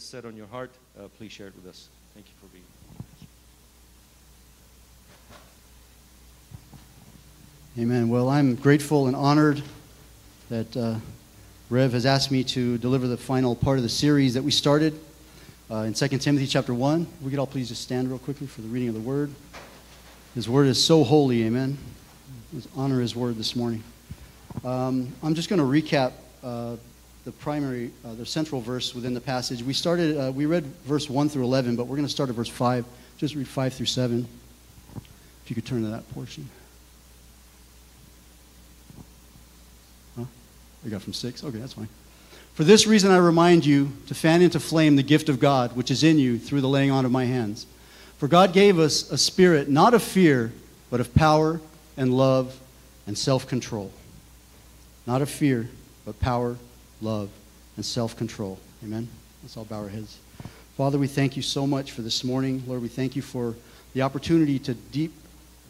has set on your heart, uh, please share it with us. Thank you for being here. Amen. Well, I'm grateful and honored that uh, Rev has asked me to deliver the final part of the series that we started uh, in 2 Timothy chapter 1. We could all please just stand real quickly for the reading of the word. His word is so holy, amen. Let's honor his word this morning. Um, I'm just going to recap uh, the primary, uh, the central verse within the passage. We started, uh, we read verse 1 through 11, but we're going to start at verse 5. Just read 5 through 7. If you could turn to that portion. Huh? We got from 6? Okay, that's fine. For this reason, I remind you to fan into flame the gift of God, which is in you through the laying on of my hands. For God gave us a spirit not of fear, but of power and love and self control. Not of fear, but power, love, and self control. Amen? Let's all bow our heads. Father, we thank you so much for this morning. Lord, we thank you for the opportunity to deep,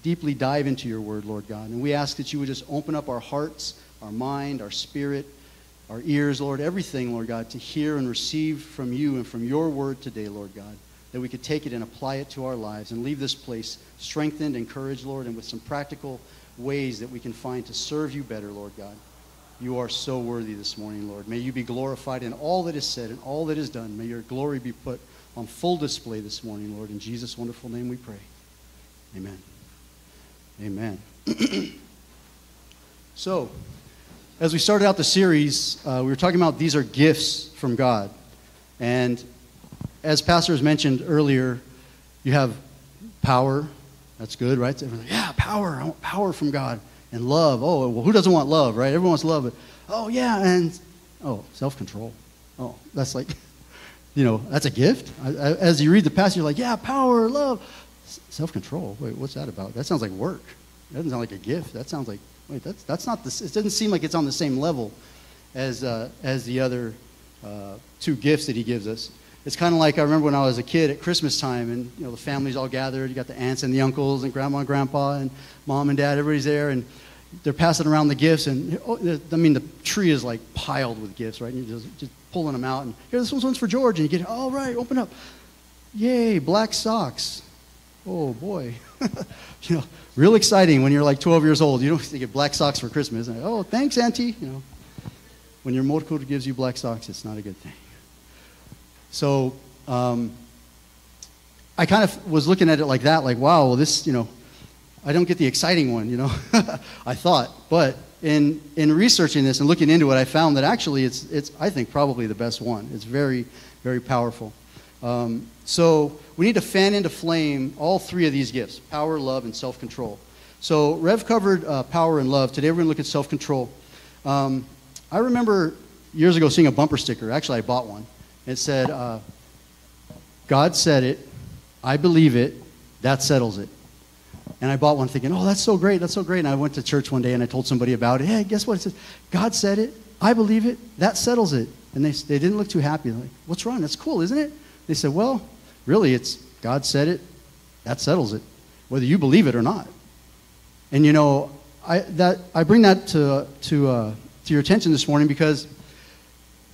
deeply dive into your word, Lord God. And we ask that you would just open up our hearts, our mind, our spirit, our ears, Lord, everything, Lord God, to hear and receive from you and from your word today, Lord God. That we could take it and apply it to our lives and leave this place strengthened, and encouraged, Lord, and with some practical ways that we can find to serve you better, Lord God. You are so worthy this morning, Lord. May you be glorified in all that is said and all that is done. May your glory be put on full display this morning, Lord. In Jesus' wonderful name we pray. Amen. Amen. so, as we started out the series, uh, we were talking about these are gifts from God. And as pastors mentioned earlier, you have power. That's good, right? yeah, power. I want power from God and love. Oh, well, who doesn't want love, right? Everyone wants love. But, oh, yeah, and oh, self control. Oh, that's like, you know, that's a gift. I, I, as you read the passage, you're like, yeah, power, love, self control. Wait, what's that about? That sounds like work. That doesn't sound like a gift. That sounds like, wait, that's, that's not the, it doesn't seem like it's on the same level as, uh, as the other uh, two gifts that he gives us. It's kind of like I remember when I was a kid at Christmas time, and you know the families all gathered. You got the aunts and the uncles, and grandma and grandpa, and mom and dad. Everybody's there, and they're passing around the gifts, and oh, I mean, the tree is like piled with gifts, right? And you're just, just pulling them out, and here, this one's for George, and you get, all oh, open up. Yay, black socks. Oh boy, you know, real exciting when you're like 12 years old. You don't get black socks for Christmas. And, oh, thanks, auntie. You know, when your motor gives you black socks, it's not a good thing. So um, I kind of was looking at it like that, like, wow, well, this, you know, I don't get the exciting one, you know, I thought. But in, in researching this and looking into it, I found that actually it's, it's, I think, probably the best one. It's very, very powerful. Um, so we need to fan into flame all three of these gifts power, love, and self control. So Rev covered uh, power and love. Today we're going to look at self control. Um, I remember years ago seeing a bumper sticker. Actually, I bought one. It said, uh, God said it, I believe it, that settles it. And I bought one thinking, oh, that's so great, that's so great. And I went to church one day and I told somebody about it. Hey, guess what? It says, God said it, I believe it, that settles it. And they, they didn't look too happy. They're like, what's wrong? That's cool, isn't it? They said, well, really, it's God said it, that settles it, whether you believe it or not. And you know, I, that, I bring that to, to, uh, to your attention this morning because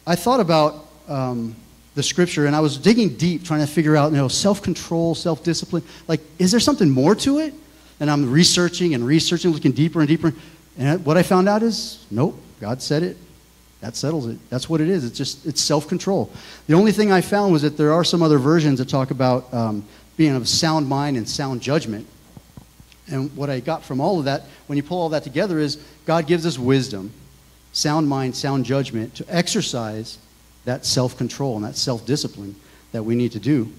I thought about um, the scripture and I was digging deep trying to figure out, you know, self control, self discipline. Like, is there something more to it? And I'm researching and researching, looking deeper and deeper. And what I found out is, nope, God said it. That settles it. That's what it is. It's just, it's self control. The only thing I found was that there are some other versions that talk about um, being of sound mind and sound judgment. And what I got from all of that, when you pull all that together, is God gives us wisdom, sound mind, sound judgment to exercise that self control and that self discipline that we need to do,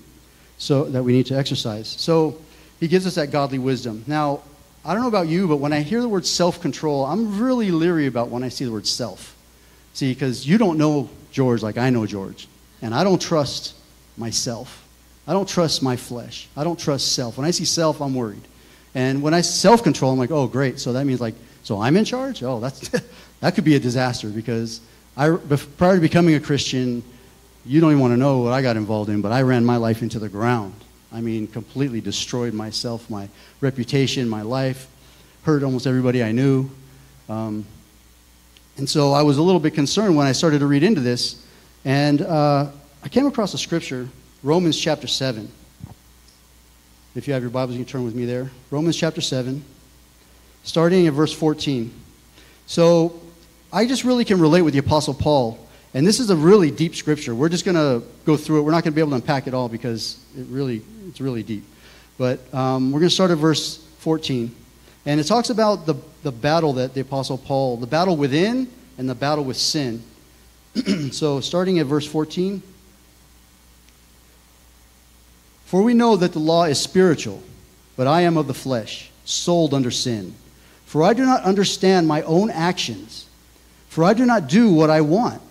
so that we need to exercise. So he gives us that godly wisdom. Now, I don't know about you, but when I hear the word self control, I'm really leery about when I see the word self. See, because you don't know George like I know George, and I don't trust myself. I don't trust my flesh. I don't trust self. When I see self, I'm worried. And when I self control, I'm like, oh, great. So that means like, so I'm in charge? Oh, that's, that could be a disaster because I, prior to becoming a Christian, you don't even want to know what I got involved in, but I ran my life into the ground. I mean, completely destroyed myself, my reputation, my life, hurt almost everybody I knew. Um, and so I was a little bit concerned when I started to read into this. And uh, I came across a scripture, Romans chapter 7. If you have your Bibles, you can turn with me there. Romans chapter 7, starting at verse 14. So I just really can relate with the Apostle Paul. And this is a really deep scripture. We're just going to go through it. We're not going to be able to unpack it all because it really, it's really deep. But um, we're going to start at verse 14. And it talks about the, the battle that the Apostle Paul, the battle within and the battle with sin. so starting at verse 14. For we know that the law is spiritual, but I am of the flesh, sold under sin. For I do not understand my own actions. For I do not do what I want,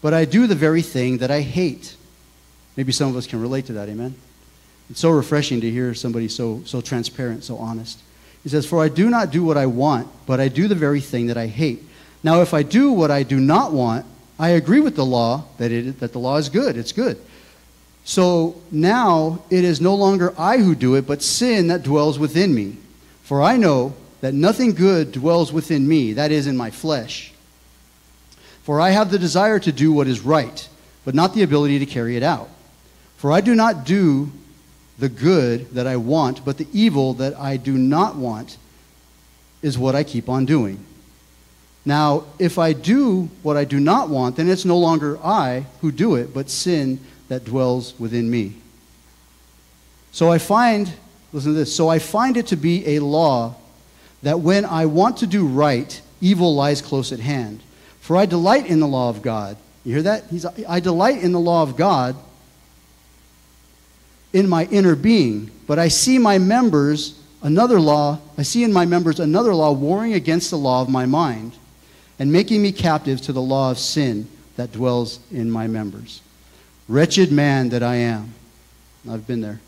but I do the very thing that I hate. Maybe some of us can relate to that, amen? It's so refreshing to hear somebody so, so transparent, so honest. He says, For I do not do what I want, but I do the very thing that I hate. Now, if I do what I do not want, I agree with the law that, it, that the law is good. It's good. So now it is no longer I who do it, but sin that dwells within me. For I know that nothing good dwells within me, that is, in my flesh. For I have the desire to do what is right, but not the ability to carry it out. For I do not do the good that I want, but the evil that I do not want is what I keep on doing. Now, if I do what I do not want, then it's no longer I who do it, but sin that dwells within me. So I find, listen to this, so I find it to be a law that when I want to do right, evil lies close at hand. For I delight in the law of God. You hear that? He's, I delight in the law of God in my inner being, but I see my members another law, I see in my members another law warring against the law of my mind and making me captive to the law of sin that dwells in my members. Wretched man that I am. I've been there.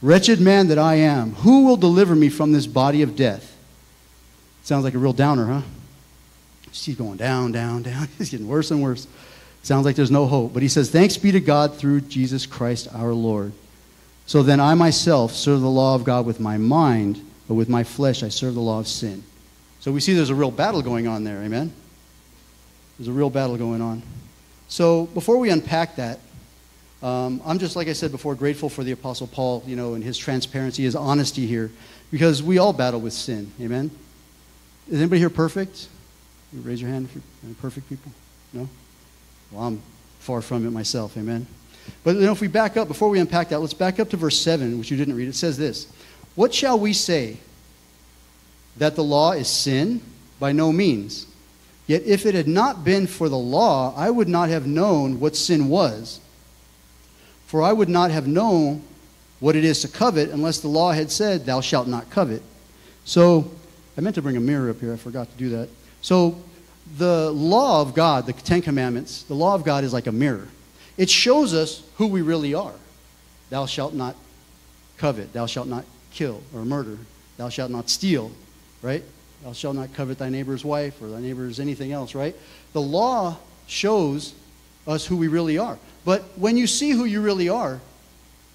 Wretched man that I am, who will deliver me from this body of death? Sounds like a real downer, huh? She's going down, down, down. It's getting worse and worse. Sounds like there's no hope. But he says, Thanks be to God through Jesus Christ our Lord. So then I myself serve the law of God with my mind, but with my flesh I serve the law of sin. So we see there's a real battle going on there, amen? There's a real battle going on. So before we unpack that, um, I'm just, like I said before, grateful for the Apostle Paul, you know, and his transparency, his honesty here, because we all battle with sin, amen? Is anybody here perfect? You raise your hand if you're uh, perfect people. No? Well, I'm far from it myself, amen? But you know, if we back up, before we unpack that, let's back up to verse 7, which you didn't read. It says this What shall we say? That the law is sin? By no means. Yet if it had not been for the law, I would not have known what sin was. For I would not have known what it is to covet unless the law had said, Thou shalt not covet. So, I meant to bring a mirror up here. I forgot to do that. So, the law of God, the Ten Commandments, the law of God is like a mirror. It shows us who we really are. Thou shalt not covet. Thou shalt not kill or murder. Thou shalt not steal, right? Thou shalt not covet thy neighbor's wife or thy neighbor's anything else, right? The law shows us who we really are. But when you see who you really are,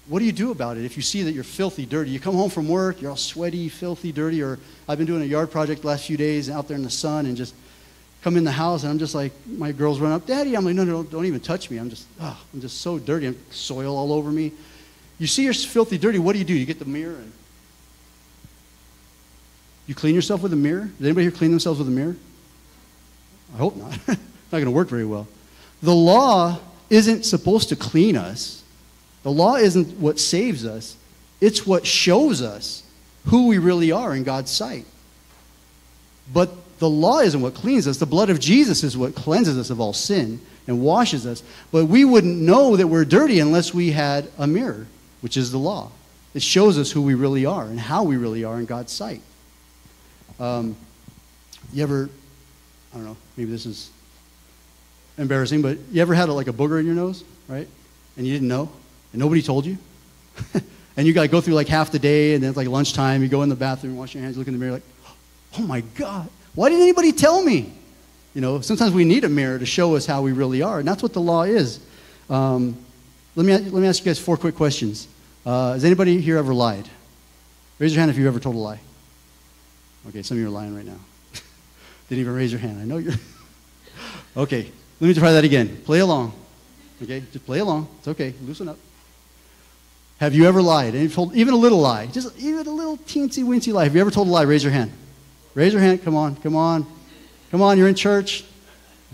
what do you do about it if you see that you're filthy, dirty? You come home from work, you're all sweaty, filthy, dirty, or I've been doing a yard project the last few days out there in the sun and just come in the house and I'm just like, my girls run up, Daddy. I'm like, no, no, don't, even touch me. I'm just, oh, I'm just so dirty. I'm soil all over me. You see you're filthy, dirty. What do you do? You get the mirror and you clean yourself with a mirror. Does anybody here clean themselves with a mirror? I hope not. not going to work very well. The law isn't supposed to clean us. The law isn't what saves us. It's what shows us who we really are in God's sight. But the law isn't what cleans us. The blood of Jesus is what cleanses us of all sin and washes us. But we wouldn't know that we're dirty unless we had a mirror, which is the law. It shows us who we really are and how we really are in God's sight. Um, you ever, I don't know, maybe this is embarrassing, but you ever had a, like a booger in your nose, right? And you didn't know, and nobody told you? and you got to go through like half the day, and then it's like lunchtime, you go in the bathroom, wash your hands, look in the mirror, like, oh my God, why didn't anybody tell me? You know, sometimes we need a mirror to show us how we really are, and that's what the law is. Um, let, me, let me ask you guys four quick questions. Uh, has anybody here ever lied? Raise your hand if you've ever told a lie. Okay, some of you are lying right now. Didn't even raise your hand. I know you're. okay, let me try that again. Play along. Okay, just play along. It's okay. Loosen up. Have you ever lied? Told even a little lie, just even a little teensy weensy lie. Have you ever told a lie? Raise your hand. Raise your hand. Come on, come on, come on. You're in church.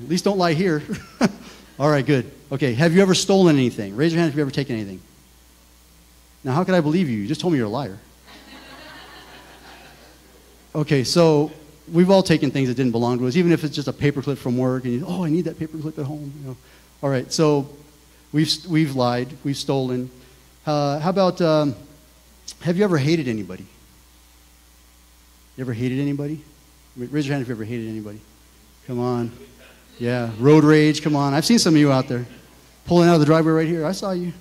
At least don't lie here. All right, good. Okay, have you ever stolen anything? Raise your hand if you've ever taken anything. Now, how could I believe you? You just told me you're a liar. Okay, so we've all taken things that didn't belong to us, even if it's just a paperclip from work, and you, oh, I need that paperclip at home. You know. All right, so we've, we've lied, we've stolen. Uh, how about, um, have you ever hated anybody? You ever hated anybody? Raise your hand if you ever hated anybody. Come on. Yeah, road rage, come on. I've seen some of you out there pulling out of the driveway right here. I saw you.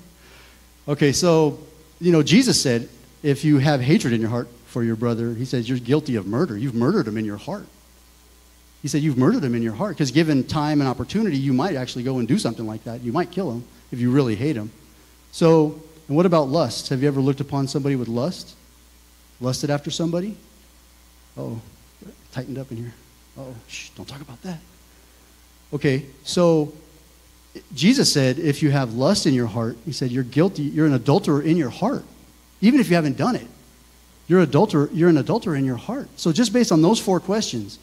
Okay, so, you know, Jesus said, if you have hatred in your heart for your brother, he says, you're guilty of murder. You've murdered him in your heart. He said, you've murdered him in your heart. Because given time and opportunity, you might actually go and do something like that. You might kill him if you really hate him. So, and what about lust? Have you ever looked upon somebody with lust? Lusted after somebody? Oh, tightened up in here. Oh, don't talk about that. Okay, so Jesus said, if you have lust in your heart, he said, you're guilty, you're an adulterer in your heart, even if you haven't done it. You're, adulterer, you're an adulterer in your heart. So, just based on those four questions,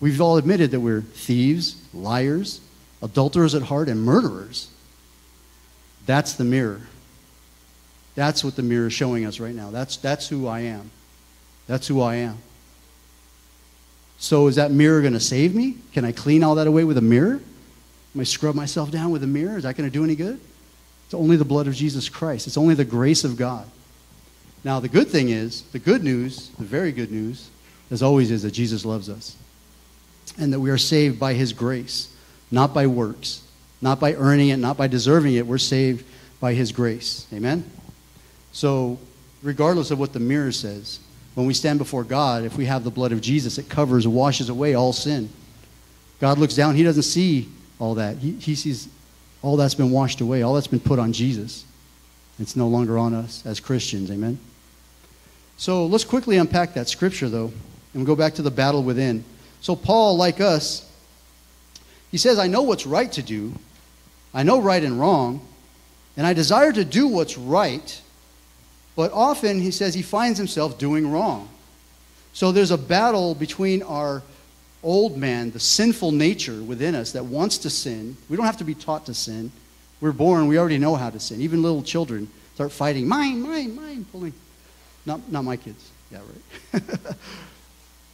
we've all admitted that we're thieves, liars, adulterers at heart, and murderers. That's the mirror. That's what the mirror is showing us right now. That's, that's who I am. That's who I am. So is that mirror going to save me? Can I clean all that away with a mirror? Am I scrub myself down with a mirror? Is that going to do any good? It's only the blood of Jesus Christ. It's only the grace of God. Now, the good thing is, the good news, the very good news, as always, is that Jesus loves us. And that we are saved by his grace, not by works, not by earning it, not by deserving it. We're saved by his grace. Amen? So, regardless of what the mirror says, when we stand before God, if we have the blood of Jesus, it covers, washes away all sin. God looks down, He doesn't see all that. He, he sees all that's been washed away, all that's been put on Jesus. It's no longer on us as Christians. Amen? So let's quickly unpack that scripture, though, and go back to the battle within. So, Paul, like us, he says, I know what's right to do, I know right and wrong, and I desire to do what's right but often, he says, he finds himself doing wrong. So there's a battle between our old man, the sinful nature within us that wants to sin. We don't have to be taught to sin. We're born, we already know how to sin. Even little children start fighting, mine, mine, mine, pulling. Not, not my kids. Yeah, right.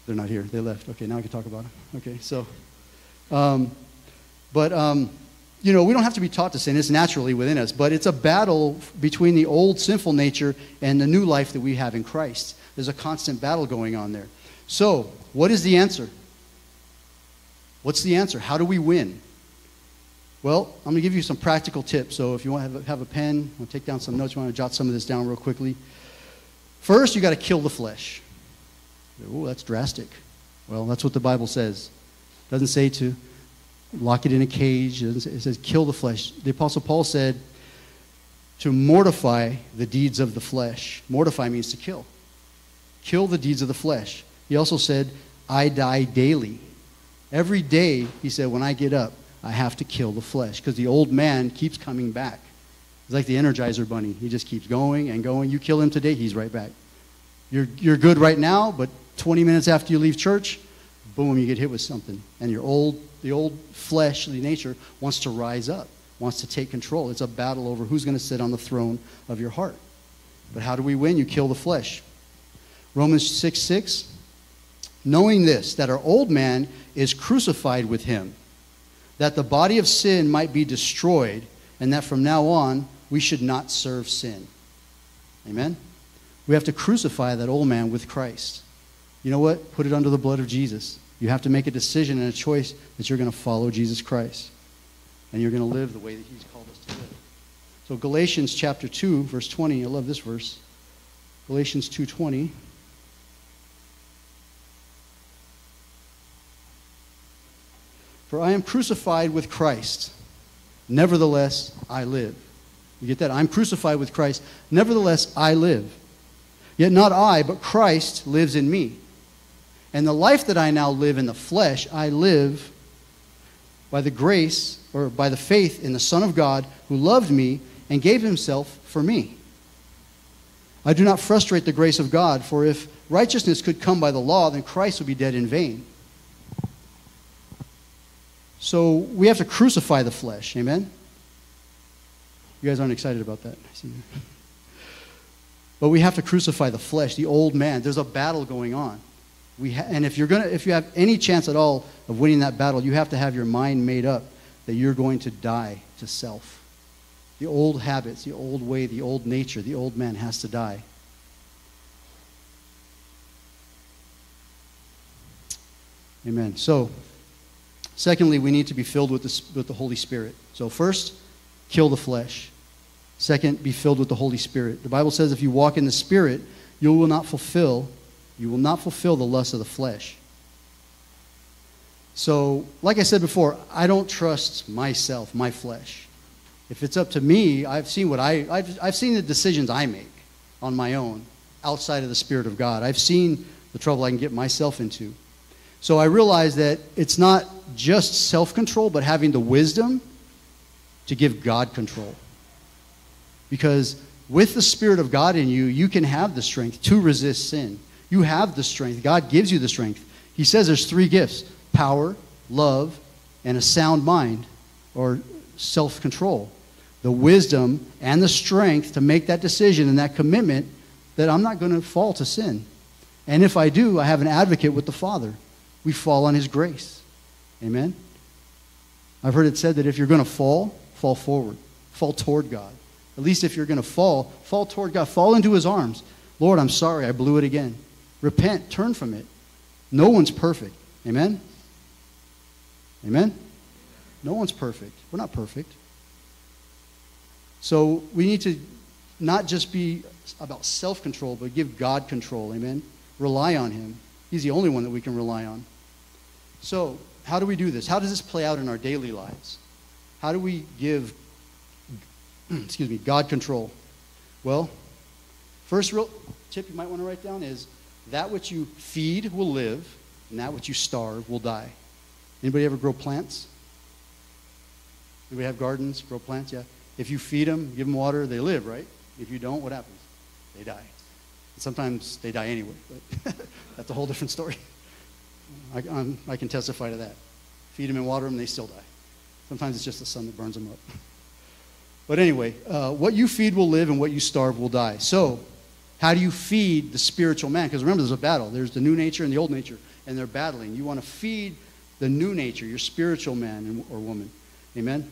They're not here. They left. Okay, now I can talk about them. Okay, so, um, but um, you know, we don't have to be taught to sin. It's naturally within us. But it's a battle between the old sinful nature and the new life that we have in Christ. There's a constant battle going on there. So, what is the answer? What's the answer? How do we win? Well, I'm going to give you some practical tips. So, if you want to have a, pen, take down some notes, you want to jot some of this down real quickly. First, you got to kill the flesh. Oh, that's drastic. Well, that's what the Bible says. It doesn't say to lock it in a cage. It says, kill the flesh. The Apostle Paul said to mortify the deeds of the flesh. Mortify means to kill. Kill the deeds of the flesh. He also said, I die daily. Every day, he said, when I get up, I have to kill the flesh because the old man keeps coming back. It's like the Energizer Bunny. He just keeps going and going. You kill him today, he's right back. You're, you're good right now, but 20 minutes after you leave church, boom, you get hit with something. And your old, the old fleshly nature wants to rise up, wants to take control. It's a battle over who's going to sit on the throne of your heart. But how do we win? You kill the flesh. Romans 6 6. Knowing this, that our old man is crucified with him, that the body of sin might be destroyed, and that from now on we should not serve sin. Amen? We have to crucify that old man with Christ. You know what? Put it under the blood of Jesus. You have to make a decision and a choice that you're going to follow Jesus Christ. And you're going to live the way that He's called us to live. So Galatians chapter 2, verse 20, I love this verse. Galatians 2:20. For I am crucified with Christ. Nevertheless, I live. You get that? I'm crucified with Christ. Nevertheless, I live. Yet not I, but Christ lives in me. And the life that I now live in the flesh, I live by the grace or by the faith in the Son of God who loved me and gave himself for me. I do not frustrate the grace of God, for if righteousness could come by the law, then Christ would be dead in vain. So we have to crucify the flesh. Amen? You guys aren't excited about that. I see. But we have to crucify the flesh, the old man. There's a battle going on. We ha- and if you're gonna, if you have any chance at all of winning that battle, you have to have your mind made up that you're going to die to self. The old habits, the old way, the old nature, the old man has to die. Amen. So, secondly, we need to be filled with the, with the Holy Spirit. So, first, kill the flesh. Second, be filled with the Holy Spirit. The Bible says if you walk in the Spirit, you will not fulfill, you will not fulfill the lust of the flesh. So, like I said before, I don't trust myself, my flesh. If it's up to me, I've seen what I, I've, I've seen the decisions I make on my own outside of the Spirit of God. I've seen the trouble I can get myself into. So I realize that it's not just self control, but having the wisdom to give God control. Because with the Spirit of God in you, you can have the strength to resist sin. You have the strength. God gives you the strength. He says there's three gifts power, love, and a sound mind or self control. The wisdom and the strength to make that decision and that commitment that I'm not going to fall to sin. And if I do, I have an advocate with the Father we fall on His grace. Amen? I've heard it said that if you're going to fall, fall forward, fall toward God. At least if you're going to fall, fall toward God, fall into His arms. Lord, I'm sorry, I blew it again. Repent, turn from it. No one's perfect. Amen? Amen? No one's perfect. We're not perfect. So we need to not just be about self control, but give God control. Amen? Rely on Him. He's the only one that we can rely on. So, how do we do this? How does this play out in our daily lives? How do we give, excuse me, God control? Well, first real tip you might want to write down is that which you feed will live, and that which you starve will die. Anybody ever grow plants? Anybody have gardens, grow plants? Yeah. If you feed them, give them water, they live, right? If you don't, what happens? They die. Sometimes they die anyway, but that's a whole different story. I, I'm, I can testify to that. Feed them and water them, they still die. Sometimes it's just the sun that burns them up. But anyway, uh, what you feed will live and what you starve will die. So, how do you feed the spiritual man? Because remember, there's a battle. There's the new nature and the old nature, and they're battling. You want to feed the new nature, your spiritual man or woman. Amen?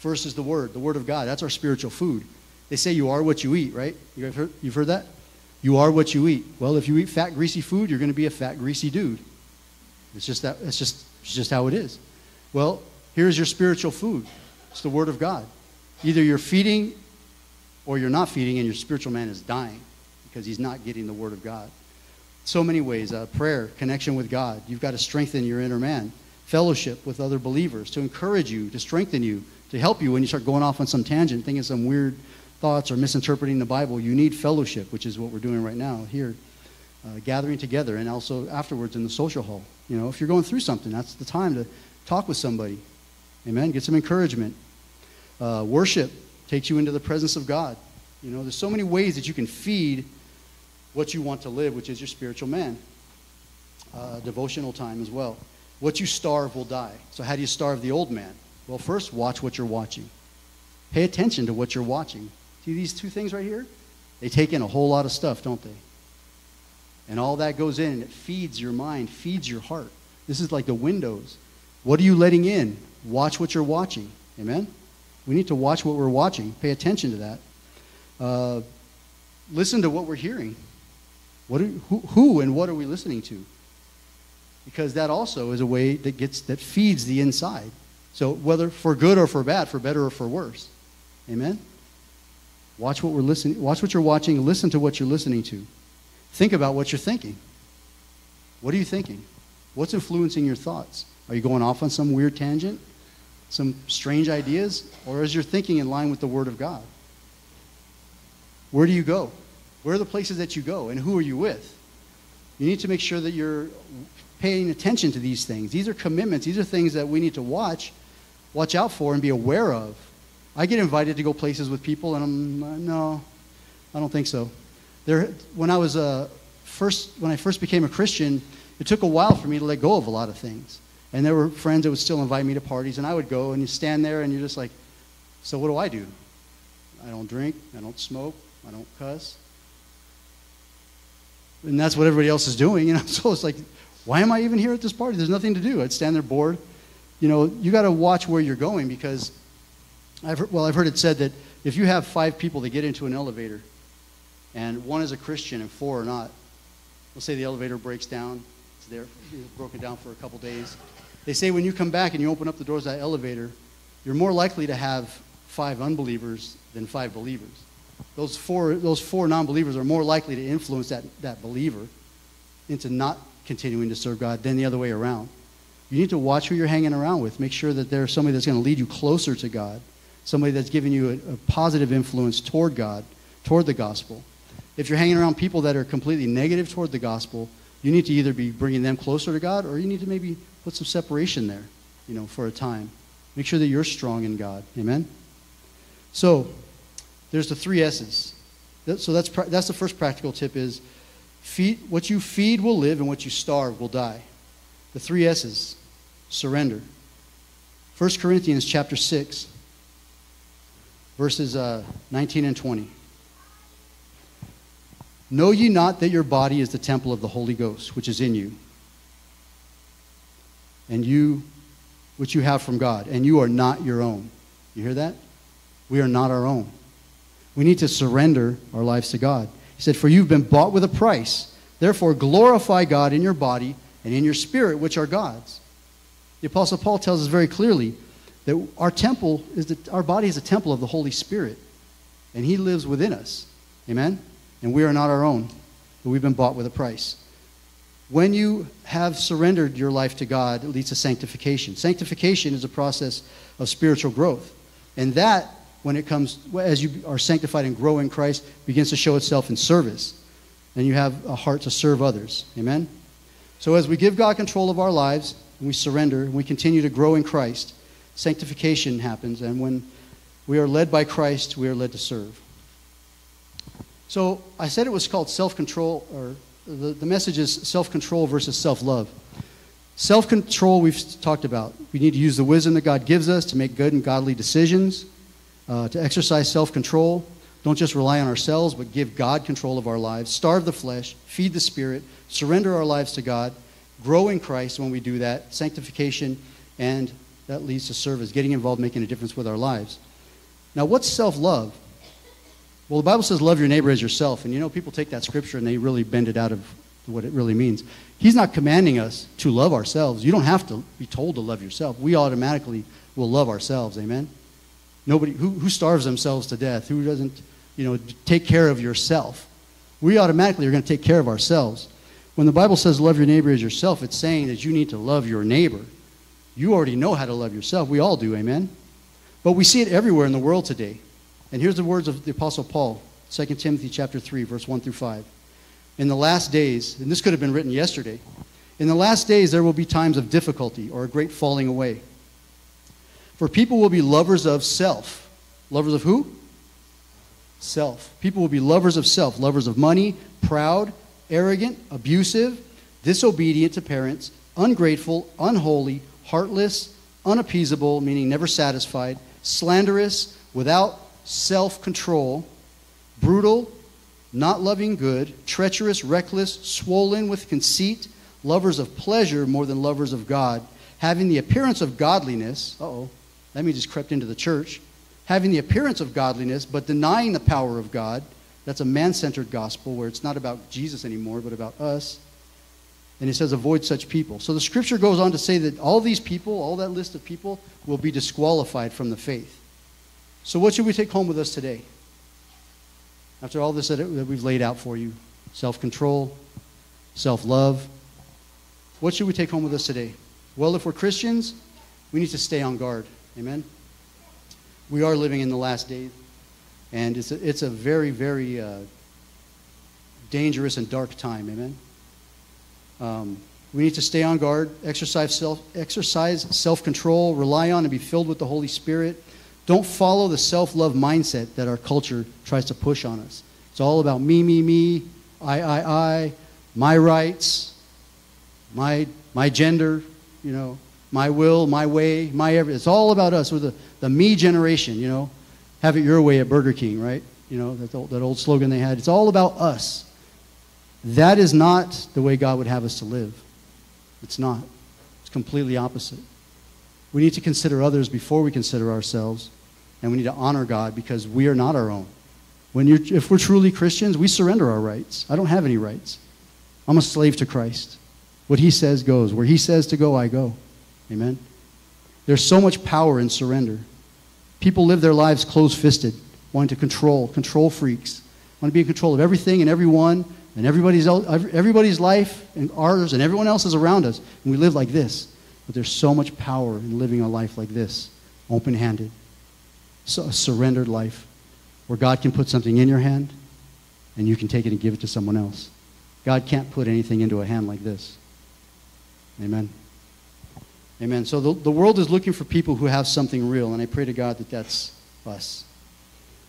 First is the Word, the Word of God. That's our spiritual food. They say you are what you eat, right? You heard, you've heard that? You are what you eat. Well, if you eat fat, greasy food, you're going to be a fat, greasy dude. It's just that. It's just, it's just how it is. Well, here's your spiritual food. It's the Word of God. Either you're feeding or you're not feeding, and your spiritual man is dying because he's not getting the Word of God. So many ways uh, prayer, connection with God. You've got to strengthen your inner man. Fellowship with other believers to encourage you, to strengthen you, to help you when you start going off on some tangent, thinking some weird thoughts or misinterpreting the Bible. You need fellowship, which is what we're doing right now here, uh, gathering together, and also afterwards in the social hall. You know, if you're going through something, that's the time to talk with somebody. Amen. Get some encouragement. Uh, worship takes you into the presence of God. You know, there's so many ways that you can feed what you want to live, which is your spiritual man. Uh, devotional time as well. What you starve will die. So, how do you starve the old man? Well, first, watch what you're watching. Pay attention to what you're watching. See these two things right here? They take in a whole lot of stuff, don't they? And all that goes in and it feeds your mind, feeds your heart. This is like the windows. What are you letting in? Watch what you're watching. Amen? We need to watch what we're watching. Pay attention to that. Uh, listen to what we're hearing. What are, who, who and what are we listening to? Because that also is a way that gets that feeds the inside. So whether for good or for bad, for better or for worse. Amen. Watch what we're listening. Watch what you're watching. Listen to what you're listening to. Think about what you're thinking. What are you thinking? What's influencing your thoughts? Are you going off on some weird tangent? Some strange ideas? Or is your thinking in line with the Word of God? Where do you go? Where are the places that you go? And who are you with? You need to make sure that you're paying attention to these things. These are commitments. These are things that we need to watch, watch out for, and be aware of. I get invited to go places with people, and I'm no, I don't think so. There, when I was uh, first, when I first became a Christian, it took a while for me to let go of a lot of things. And there were friends that would still invite me to parties, and I would go, and you stand there, and you're just like, so what do I do? I don't drink, I don't smoke, I don't cuss. And that's what everybody else is doing, you know. So it's like, why am I even here at this party? There's nothing to do. I'd stand there bored. You know, you got to watch where you're going because, I've heard, well, I've heard it said that if you have five people that get into an elevator, and one is a Christian and four are not, let's say the elevator breaks down, it's there, broken down for a couple days. They say when you come back and you open up the doors of that elevator, you're more likely to have five unbelievers than five believers. Those four, those four non believers are more likely to influence that, that believer into not continuing to serve God than the other way around. You need to watch who you're hanging around with. Make sure that there's somebody that's going to lead you closer to God, somebody that's giving you a, a positive influence toward God, toward the gospel. If you're hanging around people that are completely negative toward the gospel, you need to either be bringing them closer to God or you need to maybe put some separation there, you know, for a time. Make sure that you're strong in God. Amen? So, there's the three S's. So that's, that's the first practical tip is feed, what you feed will live and what you starve will die. The three S's. Surrender. 1 Corinthians chapter 6, verses uh, 19 and 20. Know ye not that your body is the temple of the Holy Ghost, which is in you, and you, which you have from God, and you are not your own. You hear that? We are not our own. We need to surrender our lives to God. He said, For you've been bought with a price. Therefore, glorify God in your body and in your spirit, which are God's. The Apostle Paul tells us very clearly that our temple is the, our body is a temple of the Holy Spirit, and He lives within us. Amen? And we are not our own, but we've been bought with a price. When you have surrendered your life to God, it leads to sanctification. Sanctification is a process of spiritual growth. And that when it comes, as you are sanctified and grow in Christ, begins to show itself in service. And you have a heart to serve others. Amen? So as we give God control of our lives, and we surrender, and we continue to grow in Christ, sanctification happens. And when we are led by Christ, we are led to serve. So I said it was called self control, or the, the message is self control versus self love. Self control, we've talked about. We need to use the wisdom that God gives us to make good and godly decisions uh, to exercise self control. Don't just rely on ourselves, but give God control of our lives. Starve the flesh, feed the spirit, surrender our lives to God, grow in Christ when we do that, sanctification, and that leads to service, getting involved, making a difference with our lives. Now, what's self love? Well, the Bible says, love your neighbor as yourself. And you know, people take that scripture and they really bend it out of what it really means. He's not commanding us to love ourselves. You don't have to be told to love yourself. We automatically will love ourselves. Amen? Nobody who, who starves themselves to death, who doesn't, you know, take care of yourself. We automatically are going to take care of ourselves. When the Bible says love your neighbor as yourself, it's saying that you need to love your neighbor. You already know how to love yourself. We all do, amen? But we see it everywhere in the world today. And here's the words of the Apostle Paul, 2 Timothy chapter 3, verse 1 through 5. In the last days, and this could have been written yesterday, in the last days there will be times of difficulty or a great falling away for people will be lovers of self. Lovers of who? Self. People will be lovers of self, lovers of money, proud, arrogant, abusive, disobedient to parents, ungrateful, unholy, heartless, unappeasable, meaning never satisfied, slanderous, without self control, brutal, not loving good, treacherous, reckless, swollen with conceit, lovers of pleasure more than lovers of God, having the appearance of godliness. oh that means it's crept into the church, having the appearance of godliness, but denying the power of God. That's a man centered gospel where it's not about Jesus anymore, but about us. And it says, avoid such people. So the scripture goes on to say that all these people, all that list of people, will be disqualified from the faith. So what should we take home with us today? After all this that we've laid out for you self control, self love. What should we take home with us today? Well, if we're Christians, we need to stay on guard. Amen? We are living in the last days, and it's a, it's a very, very uh, dangerous and dark time. Amen? Um, We need to stay on guard, exercise self exercise self-control, rely on and be filled with the Holy Spirit. Don't follow the self-love mindset that our culture tries to push on us. It's all about me, me, me, I, I, I, my rights, my my gender, you know, my will, my way, my everything. It's all about us. We're the, the me generation, you know. Have it your way at Burger King, right? You know, that old, that old slogan they had. It's all about us. That is not the way God would have us to live. It's not. It's completely opposite. We need to consider others before we consider ourselves, and we need to honor God because we are not our own. When you're, if we're truly Christians, we surrender our rights. I don't have any rights. I'm a slave to Christ. What he says goes. Where he says to go, I go. Amen. There's so much power in surrender. People live their lives closed fisted, wanting to control, control freaks, want to be in control of everything and everyone and everybody's, everybody's life and ours and everyone else's around us. And we live like this. But there's so much power in living a life like this, open handed, so a surrendered life, where God can put something in your hand and you can take it and give it to someone else. God can't put anything into a hand like this. Amen. Amen. So the, the world is looking for people who have something real, and I pray to God that that's us.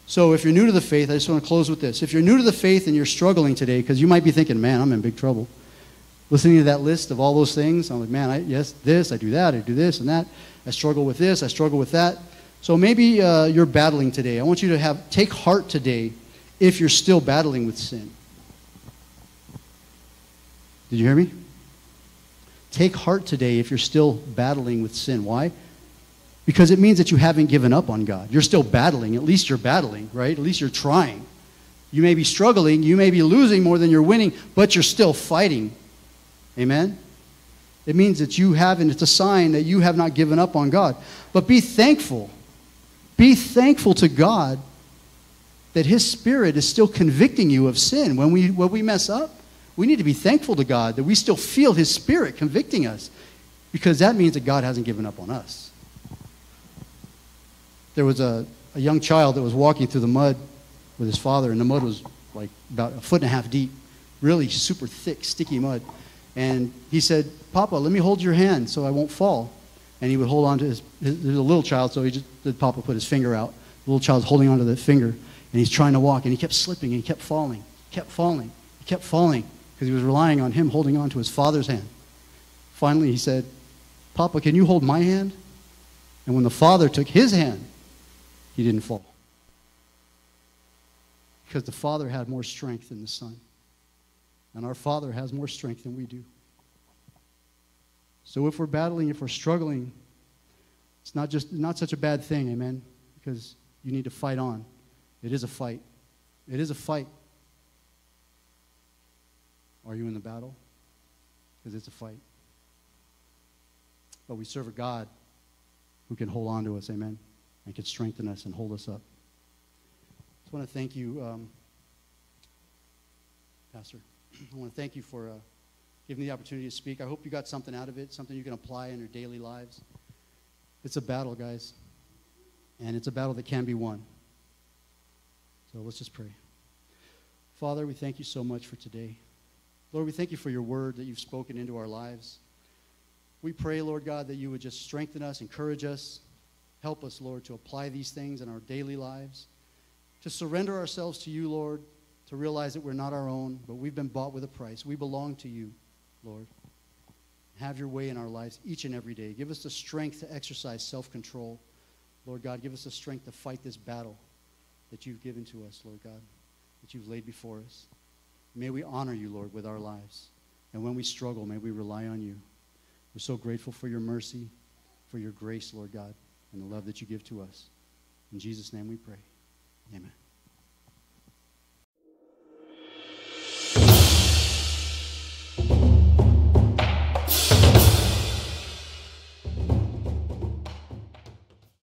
So if you're new to the faith, I just want to close with this. If you're new to the faith and you're struggling today, because you might be thinking, man, I'm in big trouble. Listening to that list of all those things, I'm like, man, I, yes, this, I do that, I do this and that. I struggle with this, I struggle with that. So maybe uh, you're battling today. I want you to have take heart today if you're still battling with sin. Did you hear me? Take heart today if you're still battling with sin. Why? Because it means that you haven't given up on God. You're still battling. At least you're battling, right? At least you're trying. You may be struggling, you may be losing more than you're winning, but you're still fighting. Amen? It means that you haven't, it's a sign that you have not given up on God. But be thankful. Be thankful to God that His Spirit is still convicting you of sin. When we, when we mess up, we need to be thankful to God that we still feel His Spirit convicting us because that means that God hasn't given up on us there was a, a young child that was walking through the mud with his father, and the mud was like about a foot and a half deep, really super thick, sticky mud. And he said, Papa, let me hold your hand so I won't fall. And he would hold on to his, his a little child, so he just, the Papa put his finger out. The little child's holding onto the finger, and he's trying to walk, and he kept slipping, and he kept falling, kept falling, he kept falling, because he was relying on him holding on to his father's hand. Finally, he said, Papa, can you hold my hand? And when the father took his hand, he didn't fall. Because the Father had more strength than the Son. And our Father has more strength than we do. So if we're battling, if we're struggling, it's not just not such a bad thing, amen? Because you need to fight on. It is a fight. It is a fight. Are you in the battle? Because it's a fight. But we serve a God who can hold on to us, amen? and can strengthen us and hold us up. I just want to thank you, um, Pastor. I want to thank you for uh, giving me the opportunity to speak. I hope you got something out of it, something you can apply in your daily lives. It's a battle, guys, and it's a battle that can be won. So let's just pray. Father, we thank you so much for today. Lord, we thank you for your word that you've spoken into our lives. We pray, Lord God, that you would just strengthen us, encourage us, Help us, Lord, to apply these things in our daily lives, to surrender ourselves to you, Lord, to realize that we're not our own, but we've been bought with a price. We belong to you, Lord. Have your way in our lives each and every day. Give us the strength to exercise self control. Lord God, give us the strength to fight this battle that you've given to us, Lord God, that you've laid before us. May we honor you, Lord, with our lives. And when we struggle, may we rely on you. We're so grateful for your mercy, for your grace, Lord God and the love that you give to us. In Jesus' name we pray. Amen.